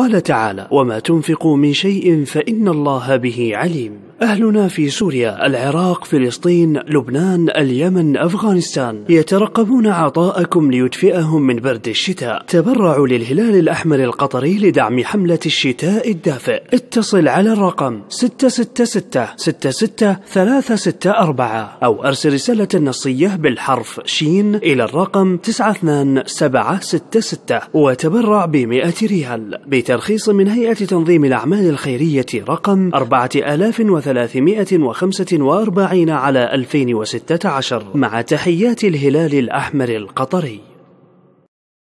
قال تعالى وما تنفقوا من شيء فإن الله به عليم أهلنا في سوريا العراق فلسطين لبنان اليمن أفغانستان. يترقبون عطاءكم ليدفئهم من برد الشتاء. تبرعوا للهلال الأحمر القطري لدعم حملة الشتاء الدافئ. اتصل على الرقم 666 66 364 أو أرسل رسالة نصية بالحرف شين إلى الرقم 92766 وتبرع بمئة ريال. بترخيص من هيئة تنظيم الأعمال الخيرية رقم 4345 على 2016 مع تحيات الهلال الأحمر القطري.